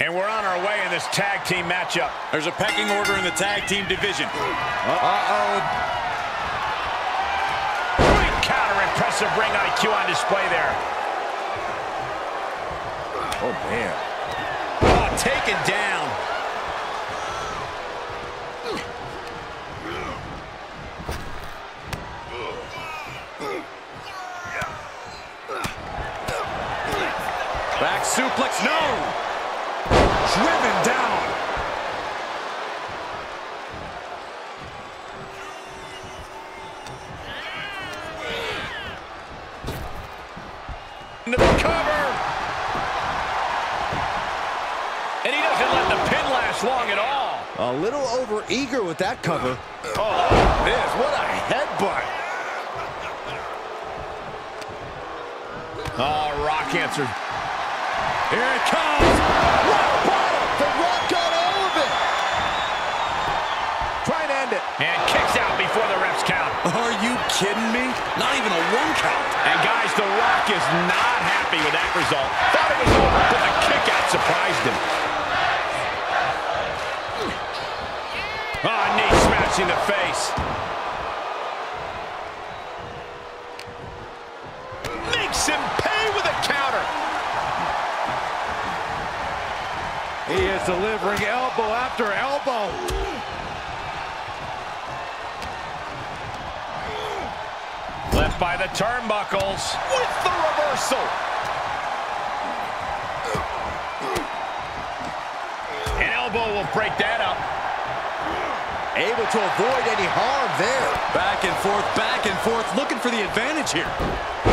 And we're on our way in this tag team matchup. There's a pecking order in the tag team division. Uh-oh. Great counter. Impressive ring IQ on display there. Oh, man. Oh, taken down. Back suplex, no! Driven down. Into the cover. And he doesn't let the pin last long at all. A little over eager with that cover. Oh, this, what a headbutt. Oh, Rock answered. Here it comes. Rock. The Rock got all of it. Try and end it. And kicks out before the refs count. Are you kidding me? Not even a one count. And guys, The Rock is not happy with that result. Thought it was over, but the kick out surprised him. Oh, knee smashing the face. Makes him pay with a counter. Delivering elbow after elbow. Left by the turnbuckles with the reversal. An elbow will break that up. Able to avoid any harm there. Back and forth, back and forth, looking for the advantage here.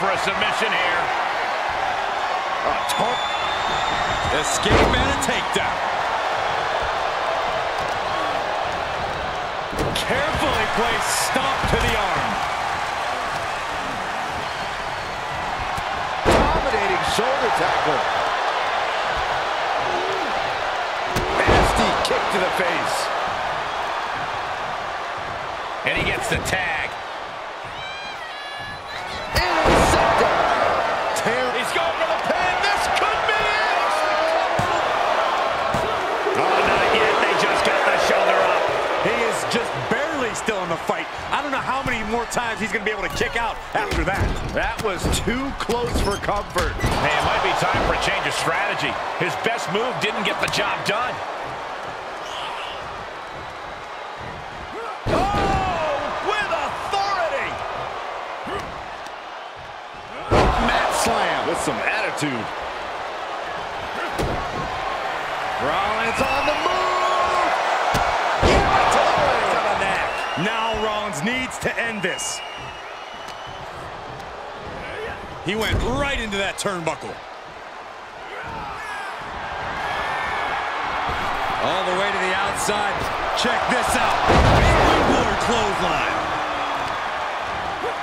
For a submission here. A torque. Escape and a takedown. Carefully placed stomp to the arm. Dominating shoulder tackle. Nasty kick to the face. And he gets the tag. Fight. I don't know how many more times he's going to be able to kick out after that. That was too close for comfort. Hey, it might be time for a change of strategy. His best move didn't get the job done. Oh, with authority. Mat slam with some attitude. Rollins on to end this. He went right into that turnbuckle. All the way to the outside. Check this out. Springboard clothesline.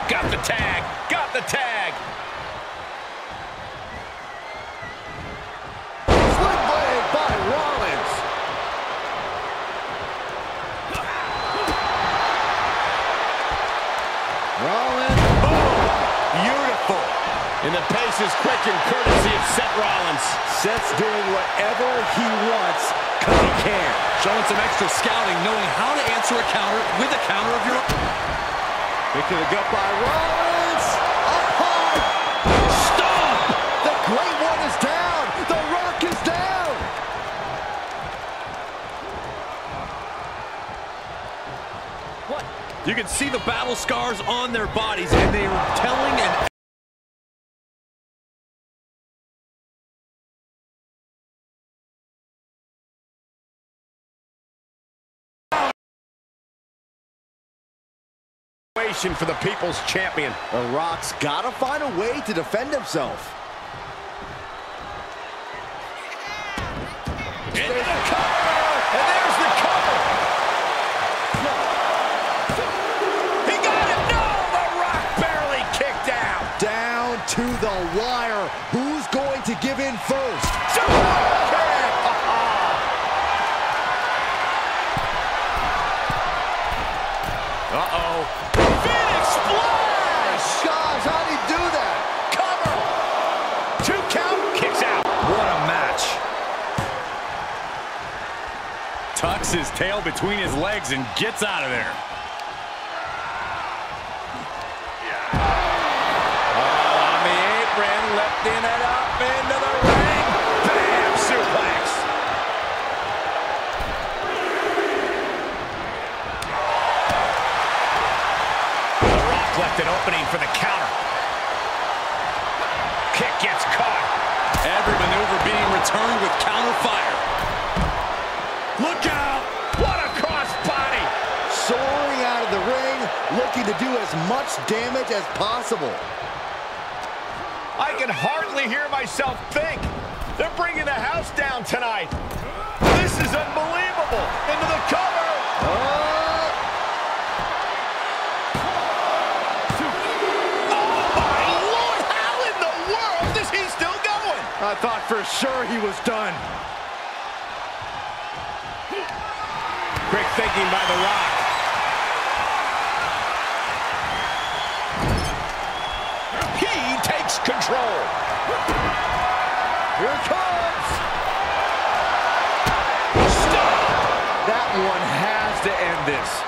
Got the tag. Got the tag. Sling blade by Rollins. Rollins. Boom. Beautiful. And the pace is quick and courtesy of Seth Rollins. Seth's doing whatever he wants because he can. Showing some extra scouting, knowing how to answer a counter with a counter of your own. To the gut by Rollins. Up high. Stop. The Great One is down. The Rock is down. What? You can see the battle scars on their bodies, and they are telling For the people's champion. The Rock's got to find a way to defend himself. Into the cover. And there's the cover. He got it. No, the Rock barely kicked out! Down to the wire. Who's going to give in first? Tucks his tail between his legs and gets out of there. Oh, on the apron, lifting it up into the ring. Bam! Suplex. The Rock left an opening for the counter. Kick gets caught. Every maneuver being returned with counter fire. Look out! What a cross body! Soaring out of the ring, looking to do as much damage as possible. I can hardly hear myself think. They're bringing the house down tonight. This is unbelievable. Into the cover. Oh, my Lord. How in the world is he still going? I thought for sure he was done. Quick thinking by The Rock. He takes control. here comes. Stop. That one has to end this.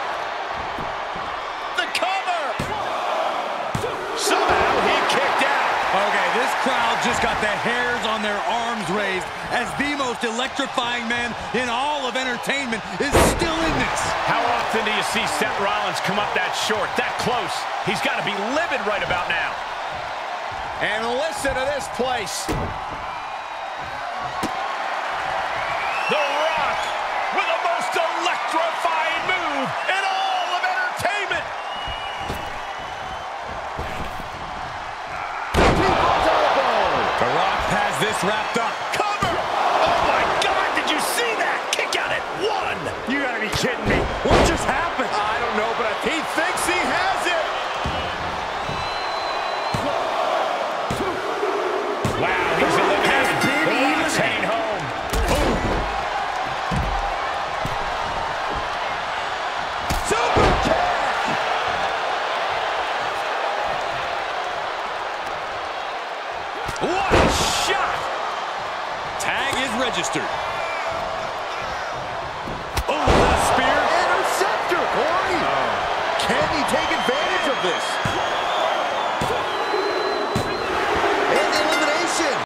Crowd just got the hairs on their arms raised as the most electrifying man in all of entertainment is still in this. How often do you see Seth Rollins come up that short, that close? He's got to be livid right about now. And listen to this place. Rock has this wrapped up. Registered.